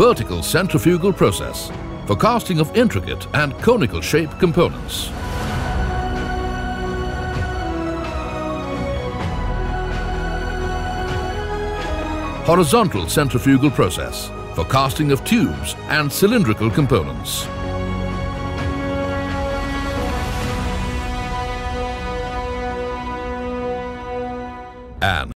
vertical centrifugal process for casting of intricate and conical shape components. Horizontal centrifugal process for casting of tubes and cylindrical components. And